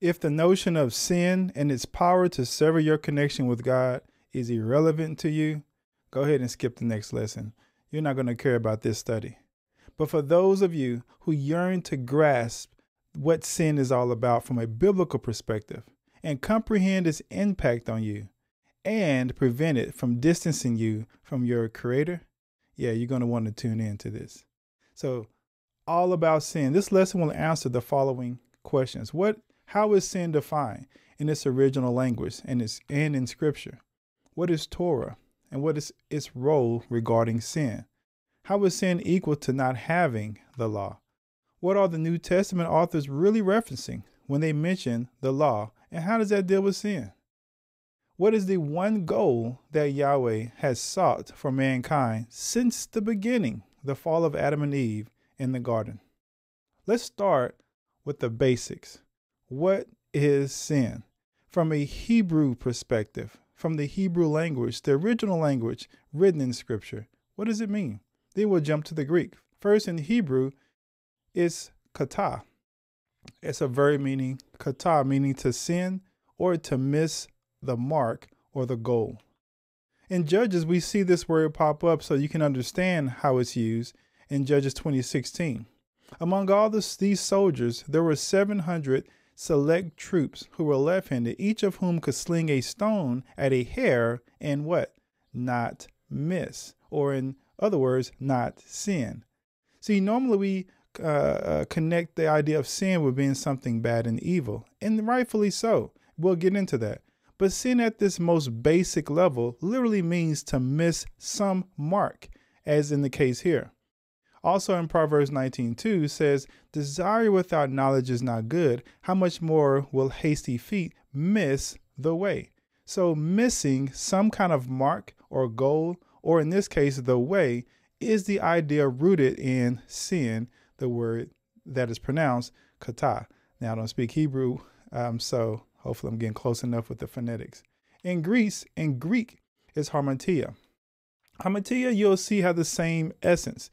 If the notion of sin and its power to sever your connection with God is irrelevant to you, go ahead and skip the next lesson. You're not going to care about this study. But for those of you who yearn to grasp what sin is all about from a biblical perspective and comprehend its impact on you and prevent it from distancing you from your creator, yeah, you're going to want to tune in to this. So, all about sin. This lesson will answer the following questions. What how is sin defined in its original language and its and in scripture? What is Torah and what is its role regarding sin? How is sin equal to not having the law? What are the New Testament authors really referencing when they mention the law and how does that deal with sin? What is the one goal that Yahweh has sought for mankind since the beginning, the fall of Adam and Eve in the garden? Let's start with the basics. What is sin? From a Hebrew perspective, from the Hebrew language, the original language written in Scripture, what does it mean? Then we'll jump to the Greek. First, in Hebrew, it's kata. It's a verb meaning kata, meaning to sin or to miss the mark or the goal. In Judges, we see this word pop up so you can understand how it's used in Judges 2016. Among all this, these soldiers, there were 700 select troops who were left handed, each of whom could sling a stone at a hare and what? Not miss. Or, in other words, not sin. See, normally we uh, uh, connect the idea of sin with being something bad and evil, and rightfully so. We'll get into that. But sin at this most basic level literally means to miss some mark, as in the case here. Also in Proverbs 19:2 says, "Desire without knowledge is not good. How much more will hasty feet miss the way?" So missing some kind of mark or goal, or in this case the way, is the idea rooted in sin, the word that is pronounced kata. Now I don't speak Hebrew, um, so Hopefully, I'm getting close enough with the phonetics. In Greece, in Greek, is hamartia. Hamartia, you'll see, have the same essence,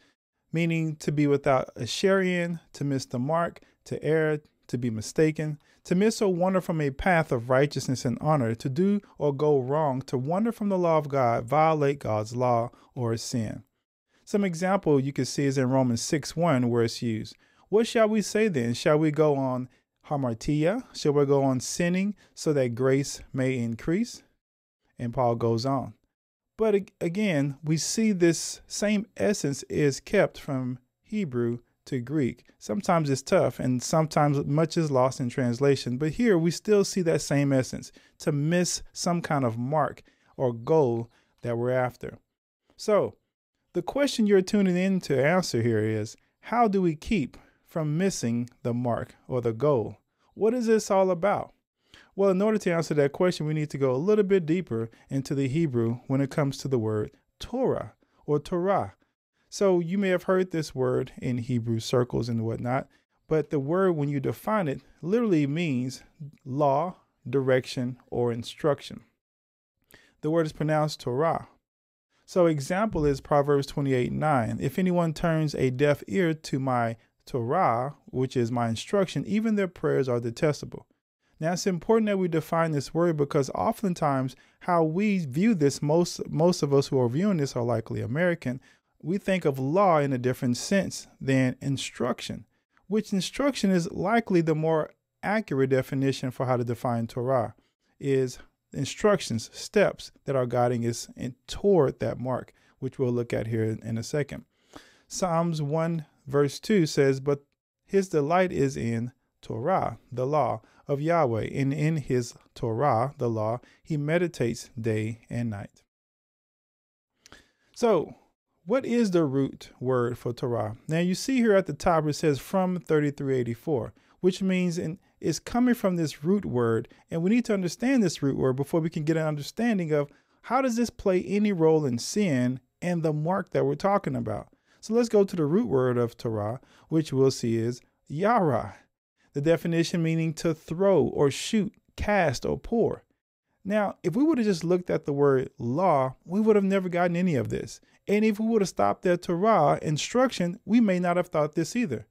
meaning to be without a sherian, to miss the mark, to err, to be mistaken, to miss or wander from a path of righteousness and honor, to do or go wrong, to wander from the law of God, violate God's law, or sin. Some example you can see is in Romans 6 1, where it's used. What shall we say then? Shall we go on hamartia. Shall we go on sinning so that grace may increase? And Paul goes on. But again, we see this same essence is kept from Hebrew to Greek. Sometimes it's tough and sometimes much is lost in translation, but here we still see that same essence to miss some kind of mark or goal that we're after. So, the question you're tuning in to answer here is how do we keep from missing the mark or the goal. What is this all about? Well, in order to answer that question, we need to go a little bit deeper into the Hebrew when it comes to the word Torah or Torah. So you may have heard this word in Hebrew circles and whatnot, but the word, when you define it, literally means law, direction, or instruction. The word is pronounced Torah. So example is Proverbs 28 9. If anyone turns a deaf ear to my Torah, which is my instruction, even their prayers are detestable. Now it's important that we define this word because oftentimes how we view this, most most of us who are viewing this are likely American, we think of law in a different sense than instruction, which instruction is likely the more accurate definition for how to define Torah is instructions, steps that are guiding us in, toward that mark, which we'll look at here in, in a second. Psalms 1 verse 2 says, But his delight is in Torah, the law of Yahweh, and in his Torah, the law, he meditates day and night. So, what is the root word for Torah? Now, you see here at the top it says from 3384, which means in, it's coming from this root word, and we need to understand this root word before we can get an understanding of how does this play any role in sin and the mark that we're talking about. So let's go to the root word of Torah, which we'll see is Yara. The definition meaning to throw or shoot, cast or pour. Now, if we would have just looked at the word law, we would have never gotten any of this. And if we would have stopped at Torah, instruction, we may not have thought this either.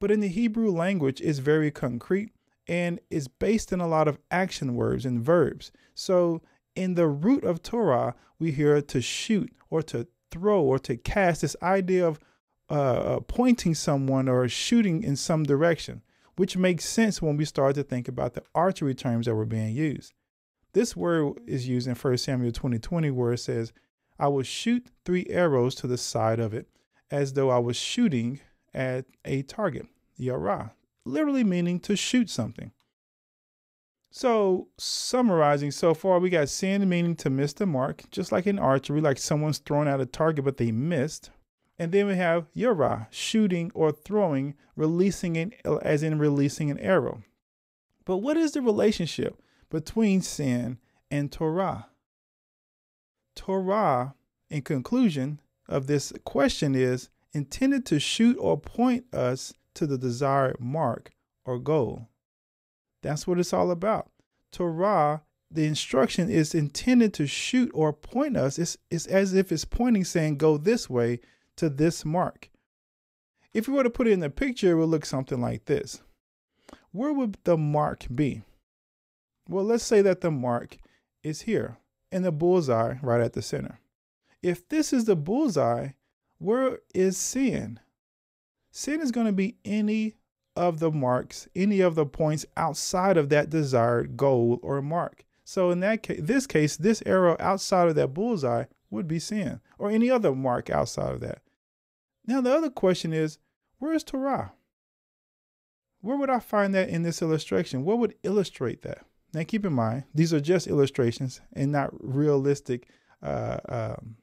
But in the Hebrew language, it's very concrete and it's based in a lot of action words and verbs. So in the root of Torah, we hear to shoot or to throw or to cast this idea of uh, uh, pointing someone or shooting in some direction, which makes sense when we start to think about the archery terms that were being used. This word is used in 1 Samuel 20 20, where it says, I will shoot three arrows to the side of it, as though I was shooting at a target, yarah, literally meaning to shoot something. So, summarizing so far, we got sin meaning to miss the mark, just like in archery, like someone's thrown out a target but they missed. And then we have yara, shooting or throwing, releasing an, as in releasing an arrow. But what is the relationship between sin and Torah? Torah, in conclusion of this question, is intended to shoot or point us to the desired mark or goal. That's what it's all about. Torah, the instruction is intended to shoot or point us. It's, it's as if it's pointing, saying, go this way to this mark. If we were to put it in a picture, it would look something like this. Where would the mark be? Well, let's say that the mark is here in the bullseye right at the center. If this is the bullseye, where is sin? Sin is going to be any of the marks, any of the points outside of that desired goal or mark. So in that case, this case, this arrow outside of that bullseye would be sin, or any other mark outside of that. Now the other question is, where is Torah? Where would I find that in this illustration? What would illustrate that? Now keep in mind, these are just illustrations and not realistic uh, um,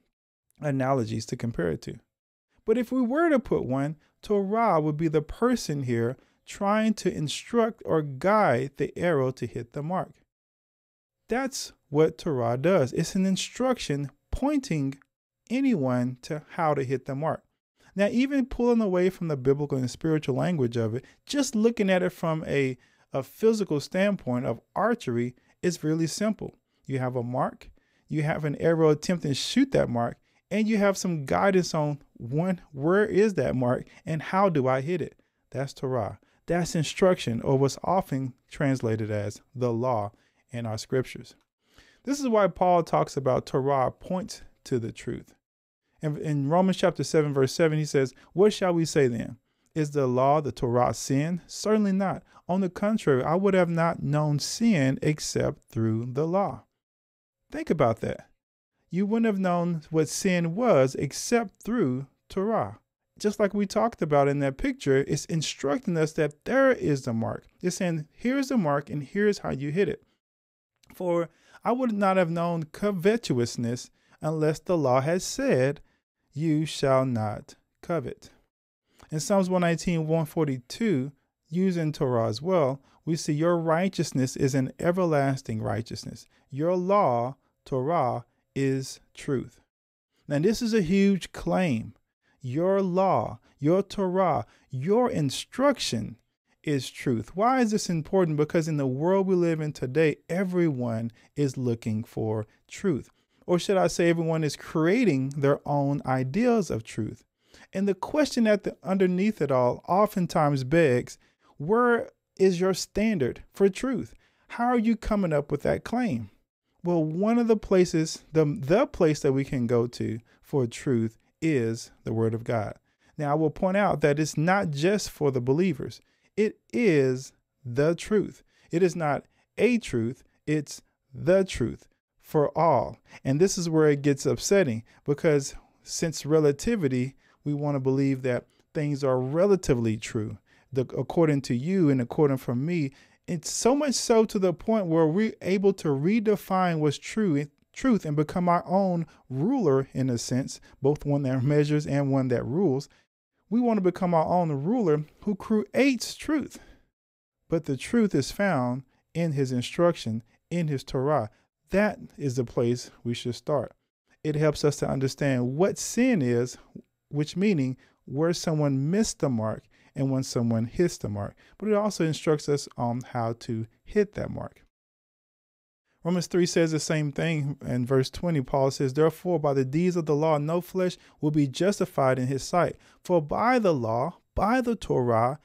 analogies to compare it to. But if we were to put one, Torah would be the person here trying to instruct or guide the arrow to hit the mark. That's what Torah does. It's an instruction pointing anyone to how to hit the mark. Now, even pulling away from the biblical and spiritual language of it, just looking at it from a, a physical standpoint of archery is really simple. You have a mark, you have an arrow attempting to shoot that mark, and you have some guidance on one, where is that mark and how do I hit it? That's Torah. That's instruction, or what's often translated as the law in our scriptures. This is why Paul talks about Torah points to the truth. And in Romans chapter 7, verse 7, he says, What shall we say then? Is the law, the Torah, sin? Certainly not. On the contrary, I would have not known sin except through the law. Think about that you wouldn't have known what sin was except through Torah. Just like we talked about in that picture, it's instructing us that there is the mark. It's saying, here's the mark and here's how you hit it. For I would not have known covetousness unless the law had said, You shall not covet. In Psalms 119, 142, using Torah as well, we see your righteousness is an everlasting righteousness. Your law, Torah, is truth. Now, this is a huge claim. Your law, your Torah, your instruction is truth. Why is this important? Because in the world we live in today, everyone is looking for truth. Or should I say, everyone is creating their own ideas of truth. And the question at the underneath it all oftentimes begs, where is your standard for truth? How are you coming up with that claim? Well, one of the places, the, the place that we can go to for truth is the Word of God. Now, I will point out that it's not just for the believers, it is the truth. It is not a truth, it's the truth for all. And this is where it gets upsetting because since relativity, we want to believe that things are relatively true. The, according to you and according from me, it's so much so to the point where we're able to redefine what's true eh, truth and become our own ruler in a sense, both one that measures and one that rules. We want to become our own ruler who creates truth. But the truth is found in his instruction, in his Torah. That is the place we should start. It helps us to understand what sin is, which meaning where someone missed the mark and when someone hits the mark, but it also instructs us on how to hit that mark. Romans 3 says the same thing in verse 20. Paul says, Therefore, by the deeds of the law, no flesh will be justified in his sight. For by the law, by the Torah,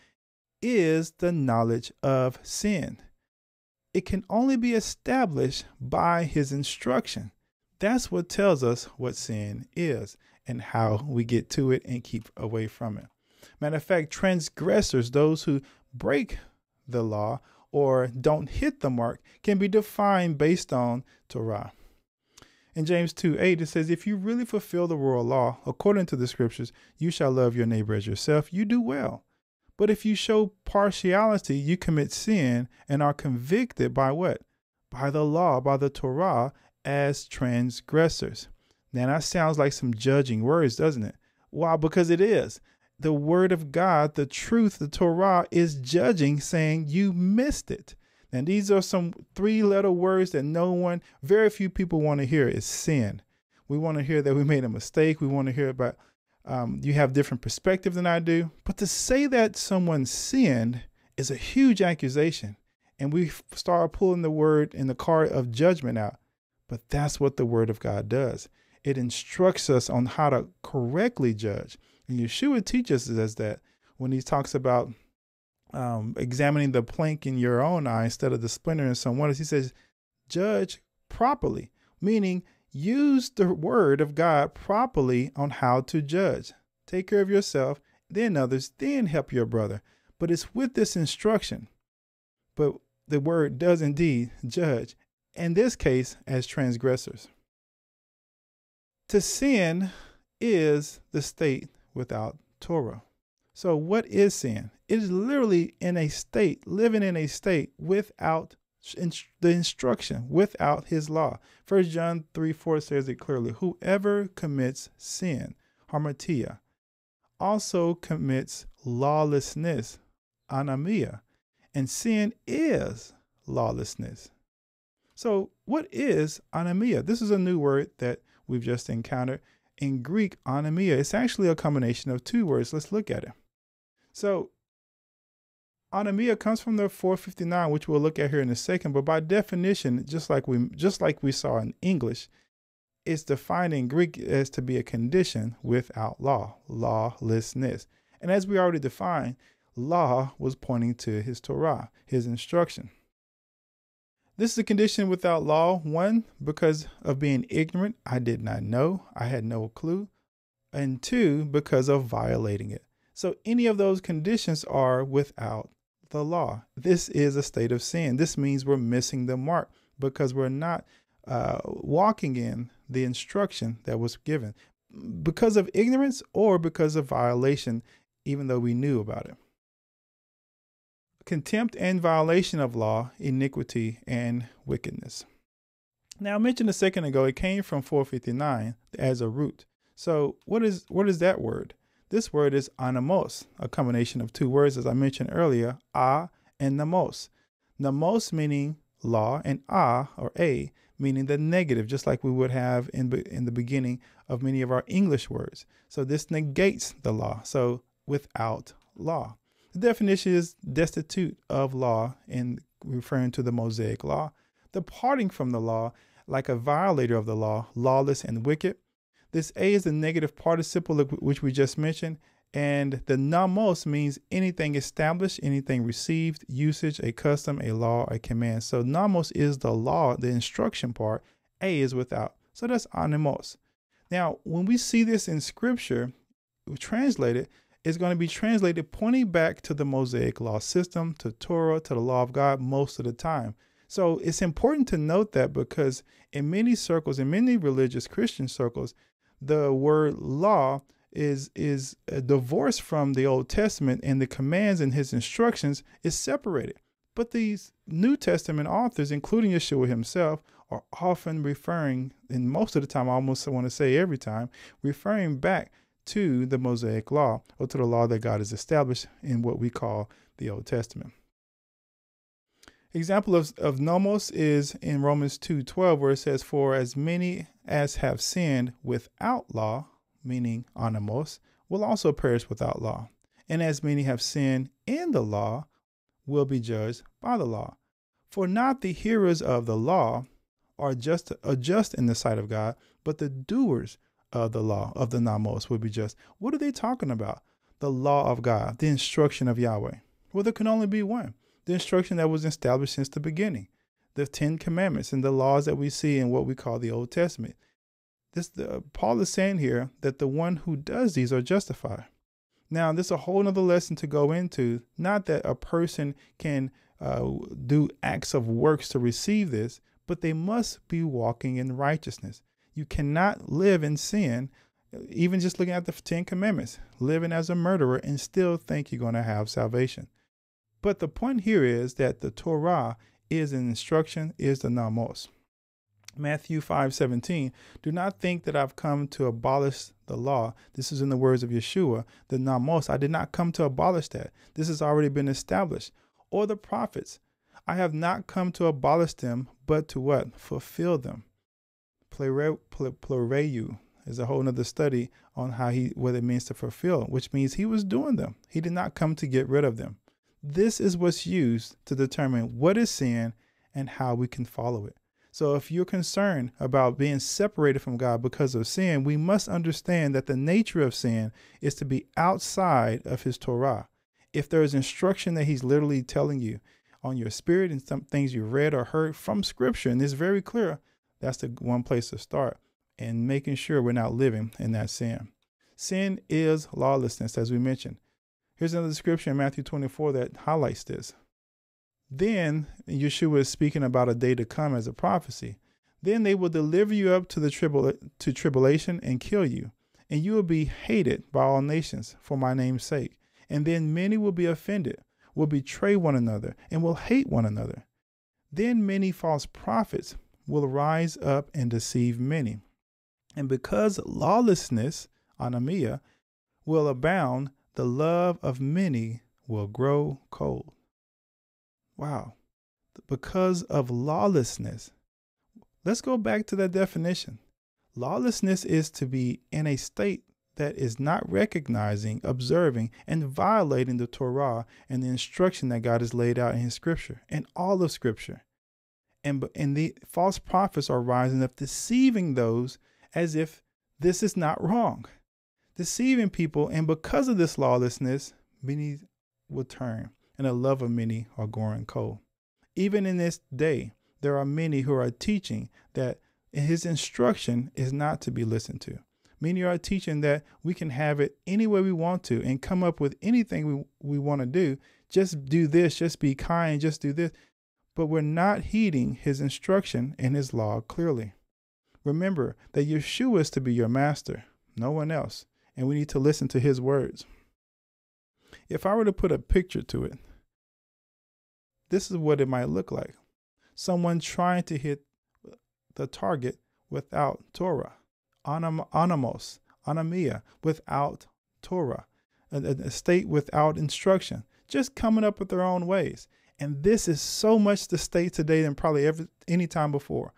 is the knowledge of sin. It can only be established by his instruction. That's what tells us what sin is and how we get to it and keep away from it. Matter of fact, transgressors, those who break the law or don't hit the mark, can be defined based on Torah. In James 2 8, it says, If you really fulfill the royal law according to the scriptures, you shall love your neighbor as yourself, you do well. But if you show partiality, you commit sin and are convicted by what? By the law, by the Torah, as transgressors. Now that sounds like some judging words, doesn't it? Why? Because it is. The word of God, the truth, the Torah is judging, saying you missed it. And these are some three letter words that no one, very few people want to hear is sin. We want to hear that we made a mistake. We want to hear about um, you have different perspective than I do. But to say that someone sinned is a huge accusation. And we start pulling the word in the card of judgment out. But that's what the word of God does. It instructs us on how to correctly judge. And Yeshua teaches us that when he talks about um, examining the plank in your own eye instead of the splinter in someone else. He says, judge properly, meaning use the word of God properly on how to judge. Take care of yourself, then others, then help your brother. But it's with this instruction. But the word does indeed judge, in this case, as transgressors. To sin is the state without Torah. So, what is sin? It is literally in a state, living in a state without the instruction, without his law. First John 3 4 says it clearly whoever commits sin, hamartia, also commits lawlessness, anomia. And sin is lawlessness. So, what is anamia? This is a new word that we've just encountered. In Greek, anamia, it's actually a combination of two words. Let's look at it. So anomia comes from the 459, which we'll look at here in a second. But by definition, just like we just like we saw in English, it's defined in Greek as to be a condition without law, lawlessness. And as we already defined, law was pointing to his Torah, his instruction. This is a condition without law. One, because of being ignorant, I did not know, I had no clue. And two, because of violating it. So any of those conditions are without the law. This is a state of sin. This means we're missing the mark because we're not uh, walking in the instruction that was given because of ignorance or because of violation, even though we knew about it. Contempt and violation of law, iniquity, and wickedness. Now, I mentioned a second ago, it came from 459 as a root. So, what is what is that word? This word is anamos, a combination of two words, as I mentioned earlier, a and namos. Namos meaning law, and a or a meaning the negative, just like we would have in, in the beginning of many of our English words. So this negates the law. So without law. The definition is destitute of law in referring to the Mosaic law. Departing from the law, like a violator of the law, lawless and wicked. This a is the negative participle which we just mentioned, and the nomos means anything established, anything received, usage, a custom, a law, a command. So nomos is the law, the instruction part. A is without. So that's animos. Now, when we see this in scripture translated, it's going to be translated pointing back to the Mosaic law system, to Torah, to the law of God most of the time. So it's important to note that because in many circles, in many religious Christian circles, the word law is is divorced from the Old Testament and the commands and his instructions is separated. But these New Testament authors, including Yeshua himself, are often referring, and most of the time, I almost want to say every time, referring back to the Mosaic law or to the law that God has established in what we call the Old Testament. Example of, of nomos is in Romans 2.12 where it says, For as many as have sinned without law, meaning animos, will also perish without law. And as many have sinned in the law, will be judged by the law. For not the hearers of the law are just, are just in the sight of God, but the doers of the law, of the nomos, will be just. What are they talking about? The law of God, the instruction of Yahweh. Well, there can only be one the instruction that was established since the beginning, the Ten Commandments and the laws that we see in what we call the Old Testament. This the, Paul is saying here that the one who does these are justified. Now, this is a whole other lesson to go into. Not that a person can uh, do acts of works to receive this, but they must be walking in righteousness. You cannot live in sin, even just looking at the Ten Commandments, living as a murderer and still think you're going to have salvation. But the point here is that the Torah is an instruction, is the namos. Matthew 5:17 Do not think that I've come to abolish the law. This is in the words of Yeshua, the namos. I did not come to abolish that. This has already been established. Or the prophets. I have not come to abolish them, but to what? Fulfill them. Plereu is a whole other study on how he what it means to fulfill, which means he was doing them. He did not come to get rid of them. This is what's used to determine what is sin and how we can follow it. So if you're concerned about being separated from God because of sin, we must understand that the nature of sin is to be outside of his Torah. If there is instruction that he's literally telling you on your spirit and some things you read or heard from scripture, and it's very clear, that's the one place to start and making sure we're not living in that sin. Sin is lawlessness, as we mentioned. Here's another description in Matthew 24 that highlights this. Then Yeshua is speaking about a day to come as a prophecy. Then they will deliver you up to the to tribulation and kill you, and you will be hated by all nations for my name's sake. And then many will be offended, will betray one another, and will hate one another. Then many false prophets will rise up and deceive many. And because lawlessness, anomia, will abound, the love of many will grow cold. Wow. Because of lawlessness. Let's go back to that definition. Lawlessness is to be in a state that is not recognizing, observing, and violating the Torah and the instruction that God has laid out in His Scripture and all of Scripture. And, and the false prophets are rising up, deceiving those as if this is not wrong, deceiving people. And because of this lawlessness, many will turn and the love of many are growing cold. Even in this day, there are many who are teaching that his instruction is not to be listened to. Many are teaching that we can have it any way we want to and come up with anything we, we want to do. Just do this, just be kind, just do this. But we're not heeding his instruction and his law clearly. Remember that Yeshua is to be your master, no one else, and we need to listen to his words. If I were to put a picture to it, this is what it might look like. Someone trying to hit the target without Torah, Anam, anamos, anomia, without Torah, a, a state without instruction, just coming up with their own ways. And this is so much the state today than probably ever any time before,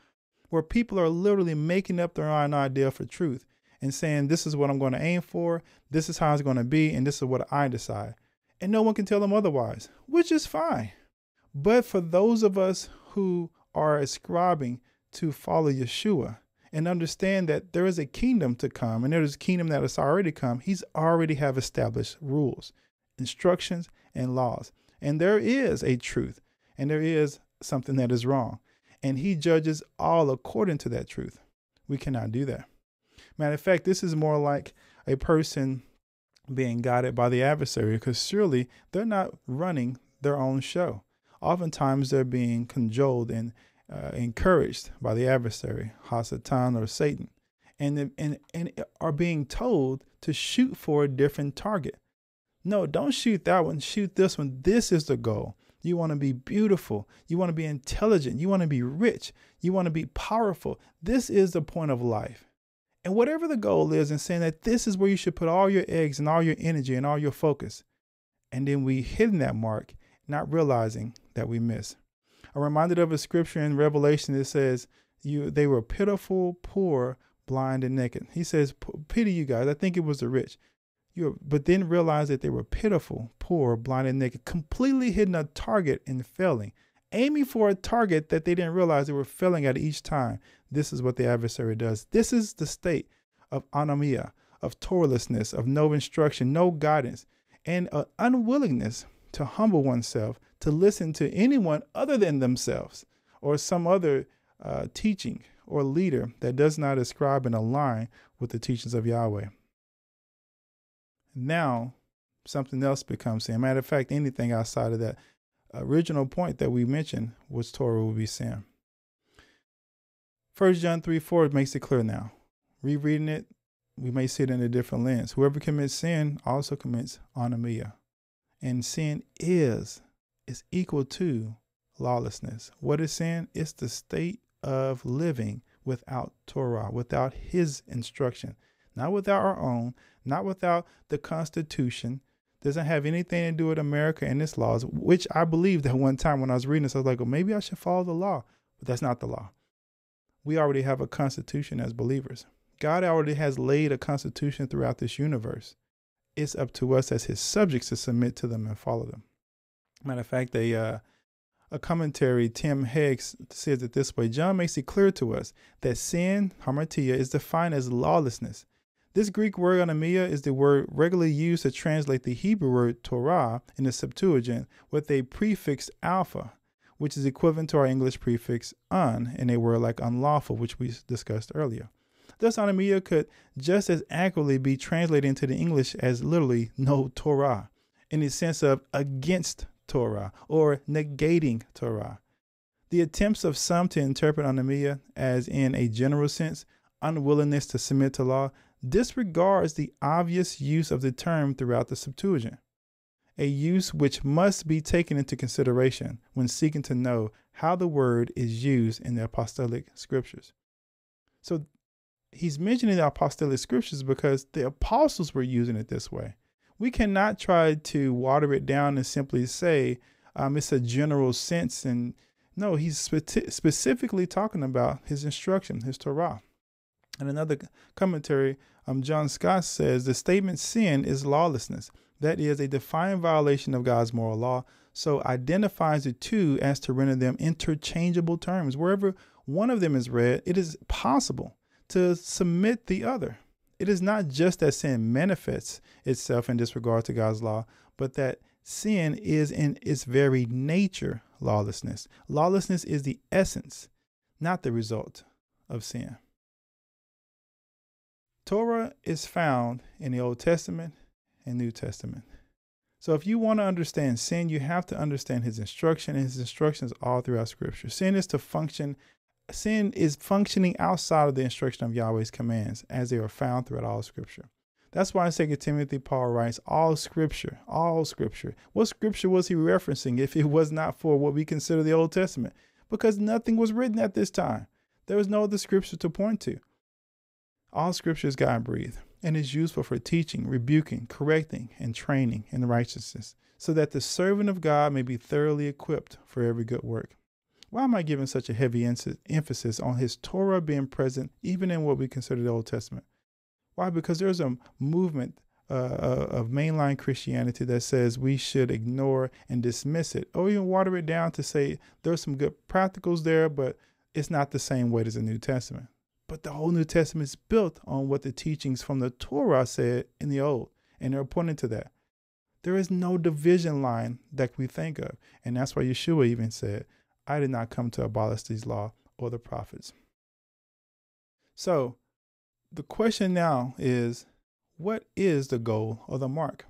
where people are literally making up their own idea for truth and saying, This is what I'm going to aim for, this is how it's going to be, and this is what I decide. And no one can tell them otherwise, which is fine. But for those of us who are ascribing to follow Yeshua and understand that there is a kingdom to come and there is a kingdom that has already come, he's already have established rules, instructions, and laws. And there is a truth and there is something that is wrong. And he judges all according to that truth. We cannot do that. Matter of fact, this is more like a person being guided by the adversary because surely they're not running their own show oftentimes they're being cajoled and uh, encouraged by the adversary, Hasatan or Satan, and, and, and are being told to shoot for a different target. No, don't shoot that one, shoot this one. This is the goal. You want to be beautiful. You want to be intelligent. You want to be rich. You want to be powerful. This is the point of life. And whatever the goal is, and saying that this is where you should put all your eggs and all your energy and all your focus. And then we hit that mark not realizing that we miss. I'm reminded of a scripture in Revelation that says, "You they were pitiful, poor, blind, and naked." He says, "Pity you guys." I think it was the rich. You, but then realize that they were pitiful, poor, blind, and naked, completely hitting a target and failing, aiming for a target that they didn't realize they were failing at each time. This is what the adversary does. This is the state of anomia, of Torahlessness, of no instruction, no guidance, and uh, unwillingness to humble oneself, to listen to anyone other than themselves or some other uh, teaching or leader that does not ascribe and align with the teachings of Yahweh. Now, something else becomes sin. Matter of fact, anything outside of that original point that we mentioned was Torah will be sin. First John 3 4 makes it clear now. Rereading it, we may see it in a different lens. Whoever commits sin also commits anomia. And sin is is equal to lawlessness. What is sin? It's the state of living without Torah, without his instruction, not without our own, not without the Constitution. Doesn't have anything to do with America and its laws, which I believed at one time when I was reading this, I was like, well, maybe I should follow the law. But that's not the law. We already have a constitution as believers. God already has laid a constitution throughout this universe. It's up to us as his subjects to submit to them and follow them. Matter of fact, a uh, a commentary, Tim Hegg's says it this way John makes it clear to us that sin, hamartia, is defined as lawlessness. This Greek word anomia is the word regularly used to translate the Hebrew word Torah in the Septuagint with a prefix alpha, which is equivalent to our English prefix un in a word like unlawful, which we discussed earlier. Thus, anomia could just as accurately be translated into the English as literally no Torah, in the sense of against Torah or negating Torah. The attempts of some to interpret anomia as in a general sense, unwillingness to submit to law, disregards the obvious use of the term throughout the Septuagint, a use which must be taken into consideration when seeking to know how the word is used in the apostolic scriptures. So he's mentioning the apostolic scriptures because the apostles were using it this way we cannot try to water it down and simply say um, it's a general sense. And no, he's spe- specifically talking about his instruction, his Torah. And another commentary, um, John Stott says the statement sin is lawlessness. That is a defiant violation of God's moral law. So identifies the two as to render them interchangeable terms. Wherever one of them is read, it is possible to submit the other. It is not just that sin manifests itself in disregard to God's law, but that sin is in its very nature lawlessness. Lawlessness is the essence, not the result of sin. Torah is found in the Old Testament and New Testament. So if you want to understand sin, you have to understand his instruction and his instructions all throughout scripture. Sin is to function sin is functioning outside of the instruction of Yahweh's commands as they are found throughout all scripture. That's why in 2 Timothy, Paul writes, all scripture, all scripture. What scripture was he referencing if it was not for what we consider the Old Testament? Because nothing was written at this time. There was no other scripture to point to. All scripture is God breathed and is useful for teaching, rebuking, correcting, and training in righteousness, so that the servant of God may be thoroughly equipped for every good work. Why am I giving such a heavy emphasis on his Torah being present even in what we consider the Old Testament? Why? Because there's a movement uh, uh, of mainline Christianity that says we should ignore and dismiss it, or even water it down to say there's some good practicals there, but it's not the same weight as the New Testament. But the whole New Testament is built on what the teachings from the Torah said in the Old, and they're pointing to that. There is no division line that we think of, and that's why Yeshua even said, I did not come to abolish these law or the prophets. So the question now is what is the goal or the mark?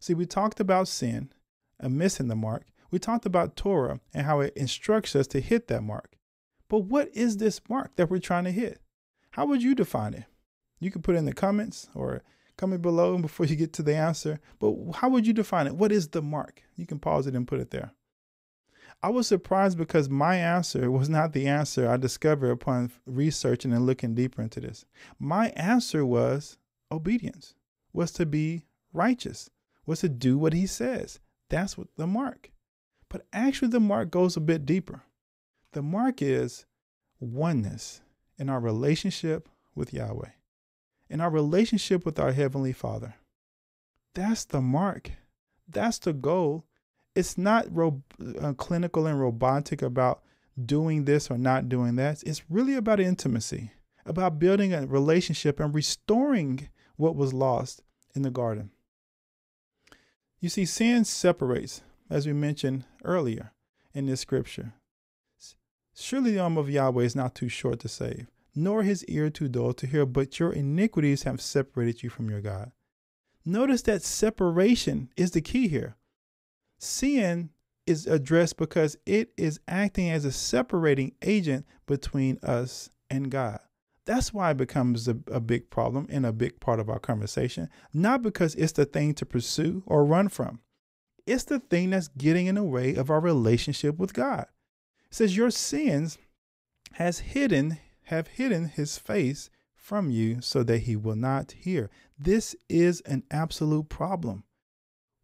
See, we talked about sin and missing the mark. We talked about Torah and how it instructs us to hit that mark. But what is this mark that we're trying to hit? How would you define it? You can put in the comments or comment below before you get to the answer. But how would you define it? What is the mark? You can pause it and put it there. I was surprised because my answer was not the answer I discovered upon researching and looking deeper into this. My answer was obedience, was to be righteous, was to do what he says. That's what the mark. But actually, the mark goes a bit deeper. The mark is oneness in our relationship with Yahweh, in our relationship with our Heavenly Father. That's the mark. That's the goal it's not ro- uh, clinical and robotic about doing this or not doing that. It's really about intimacy, about building a relationship and restoring what was lost in the garden. You see, sin separates as we mentioned earlier in this scripture. Surely the arm of Yahweh is not too short to save, nor his ear too dull to hear, but your iniquities have separated you from your God. Notice that separation is the key here. Sin is addressed because it is acting as a separating agent between us and God. That's why it becomes a, a, big problem and a big part of our conversation, not because it's the thing to pursue or run from. It's the thing that's getting in the way of our relationship with God. Says your sins has hidden have hidden his face from you so that he will not hear. This is an absolute problem.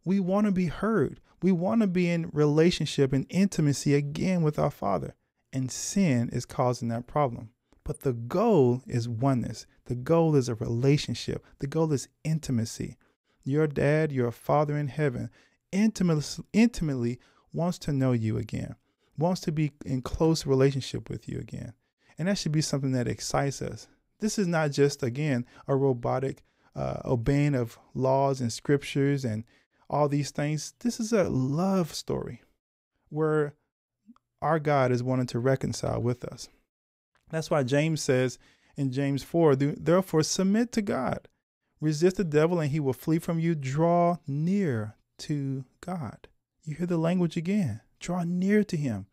We want to be heard. We want to be in relationship and intimacy again with our Father. And sin is causing that problem. But the goal is oneness. The goal is a relationship. The goal is intimacy. Your dad, your father in heaven, intimately, intimately wants to know you again, wants to be in close relationship with you again. And that should be something that excites us. This is not just, again, a robotic uh, obeying of laws and scriptures and all these things. This is a love story where our God is wanting to reconcile with us. That's why James says in James 4 therefore submit to God, resist the devil, and he will flee from you. Draw near to God. You hear the language again. Draw near to him,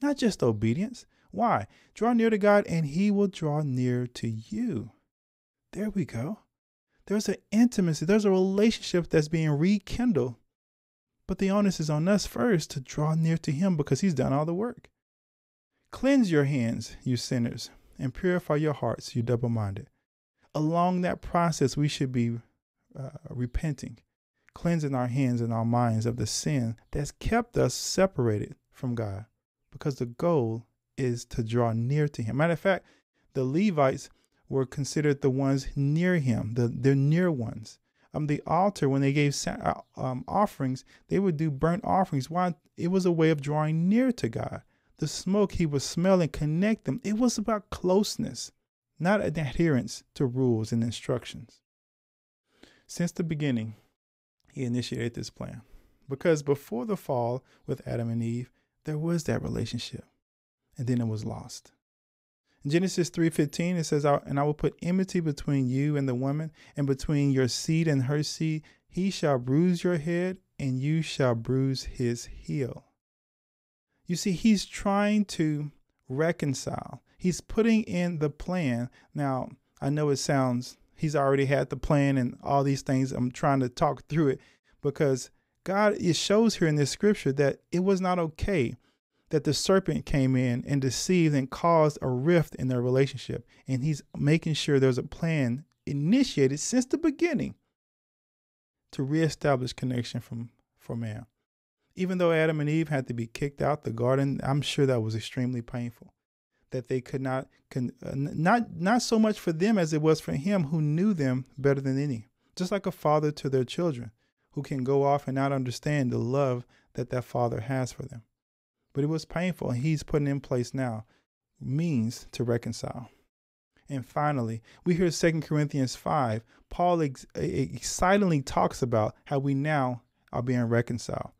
not just obedience. Why? Draw near to God, and he will draw near to you. There we go. There's an intimacy, there's a relationship that's being rekindled. But the onus is on us first to draw near to Him because He's done all the work. Cleanse your hands, you sinners, and purify your hearts, you double minded. Along that process, we should be uh, repenting, cleansing our hands and our minds of the sin that's kept us separated from God because the goal is to draw near to Him. Matter of fact, the Levites were considered the ones near him, the, the near ones. Um, the altar, when they gave uh, um, offerings, they would do burnt offerings. Why? It was a way of drawing near to God. The smoke he was smelling connect them. It was about closeness, not adherence to rules and instructions. Since the beginning, he initiated this plan. Because before the fall with Adam and Eve, there was that relationship, and then it was lost. In Genesis 3:15 it says and I will put enmity between you and the woman and between your seed and her seed he shall bruise your head and you shall bruise his heel. You see he's trying to reconcile. He's putting in the plan. Now, I know it sounds he's already had the plan and all these things. I'm trying to talk through it because God it shows here in this scripture that it was not okay that the serpent came in and deceived and caused a rift in their relationship. And he's making sure there's a plan initiated since the beginning to reestablish connection from for man. Even though Adam and Eve had to be kicked out the garden, I'm sure that was extremely painful. That they could not, con, uh, not not so much for them as it was for him who knew them better than any. Just like a father to their children, who can go off and not understand the love that that father has for them but it was painful, and he's putting in place now means to reconcile. And finally, we hear 2 Corinthians 5. Paul ex- excitedly talks about how we now are being reconciled.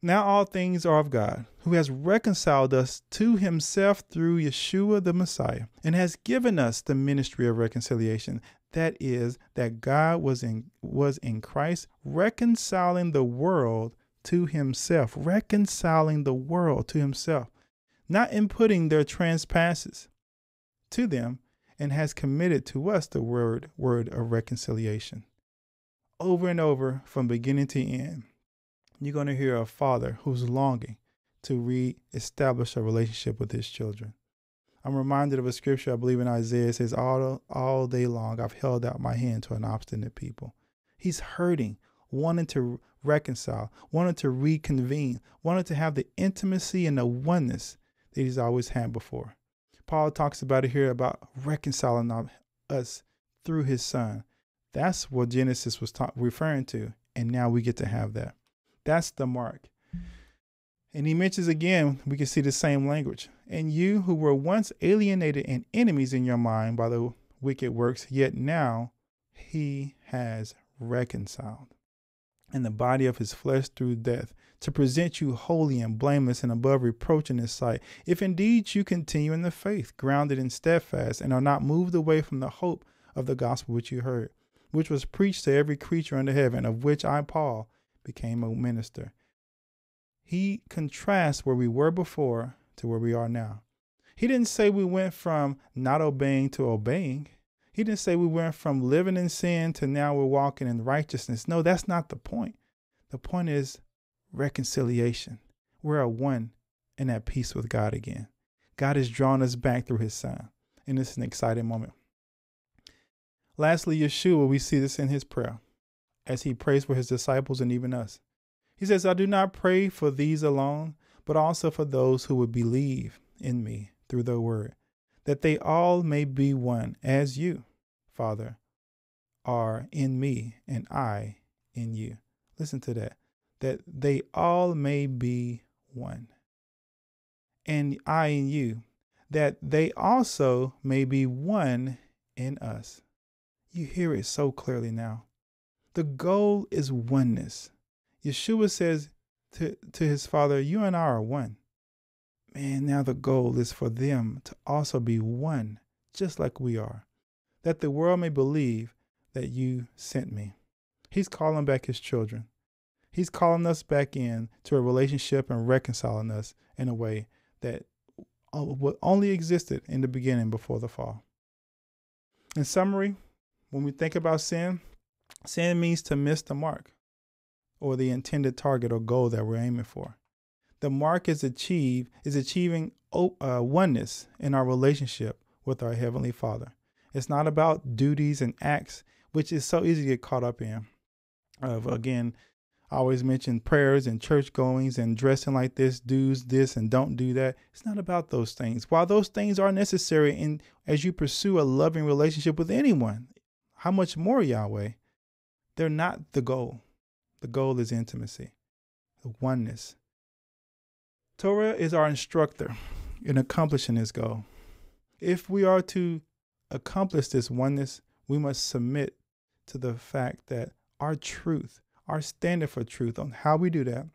Now all things are of God, who has reconciled us to himself through Yeshua the Messiah, and has given us the ministry of reconciliation. That is, that God was in was in Christ reconciling the world to himself, reconciling the world to himself, not imputing their trespasses to them, and has committed to us the word word of reconciliation. Over and over from beginning to end, you're going to hear a father who's longing to re-establish a relationship with his children. I'm reminded of a scripture I believe in Isaiah says, all, all day long I've held out my hand to an obstinate people. He's hurting, wanting to reconcile, wanted to reconvene, wanted to have the intimacy and the oneness that he's always had before. Paul talks about it here about reconciling us through his son. That's what Genesis was ta- referring to. And now we get to have that. That's the mark. And he mentions again, we can see the same language. And you who were once alienated and enemies in your mind by the wicked works, yet now he has reconciled in the body of his flesh through death, to present you holy and blameless and above reproach in his sight, if indeed you continue in the faith, grounded and steadfast, and are not moved away from the hope of the gospel which you heard, which was preached to every creature under heaven, of which I, Paul, became a minister. He contrasts where we were before to where we are now. He didn't say we went from not obeying to obeying. He didn't say we went from living in sin to now we're walking in righteousness. No, that's not the point. The point is reconciliation. We're at one and at peace with God again. God has drawn us back through his son. And it's an exciting moment. Lastly, Yeshua, we see this in his prayer as he prays for his disciples and even us. He says, I do not pray for these alone, but also for those who would believe in me through the word, that they all may be one, as you, Father, are in me and I in you. Listen to that. That they all may be one. And I in you, that they also may be one in us. You hear it so clearly now. The goal is oneness. Yeshua says to, to his Father, You and I are one. Man, now the goal is for them to also be one, just like we are, that the world may believe that you sent me. He's calling back his children. He's calling us back in to a relationship and reconciling us in a way that only existed in the beginning before the fall. In summary, when we think about sin, sin means to miss the mark or the intended target or goal that we're aiming for the mark is achieved is achieving uh, oneness in our relationship with our heavenly Father. It's not about duties and acts, which is so easy to get caught up in. Of again, I always mention prayers and church goings and dressing like this, do's this and don't do that. It's not about those things. While those things are necessary in as you pursue a loving relationship with anyone, how much more Yahweh? They're not the goal. The goal is intimacy, the oneness, Torah is our instructor in accomplishing this goal. If we are to accomplish this oneness, we must submit to the fact that our truth, our standard for truth on how we do that,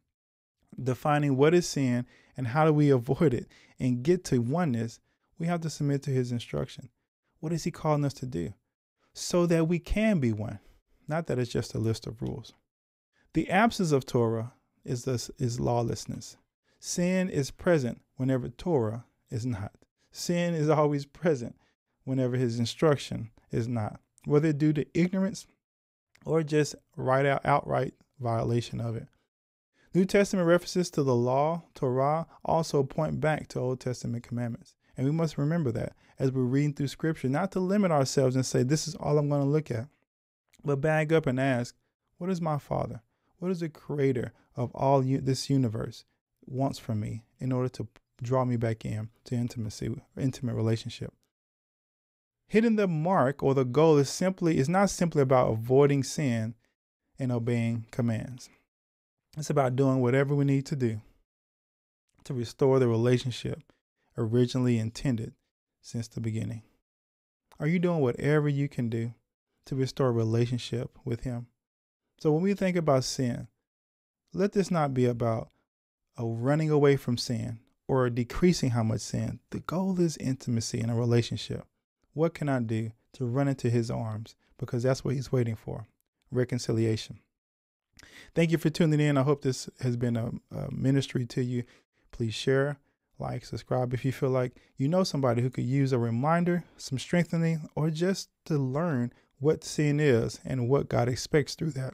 defining what is sin and how do we avoid it and get to oneness, we have to submit to his instruction. What is he calling us to do? So that we can be one, not that it's just a list of rules. The absence of Torah is this is lawlessness. Sin is present whenever Torah is not. Sin is always present whenever his instruction is not, whether due to ignorance or just right out outright violation of it. New Testament references to the law, Torah, also point back to Old Testament commandments. And we must remember that as we're reading through scripture, not to limit ourselves and say, this is all I'm going to look at, but bag up and ask, what is my Father? What is the creator of all this universe? wants from me in order to draw me back in to intimacy, intimate relationship. Hitting the mark or the goal is simply is not simply about avoiding sin and obeying commands. It's about doing whatever we need to do to restore the relationship originally intended since the beginning. Are you doing whatever you can do to restore a relationship with Him? So when we think about sin, let this not be about a running away from sin or decreasing how much sin. The goal is intimacy in a relationship. What can I do to run into his arms? Because that's what he's waiting for reconciliation. Thank you for tuning in. I hope this has been a, a ministry to you. Please share, like, subscribe if you feel like you know somebody who could use a reminder, some strengthening, or just to learn what sin is and what God expects through that.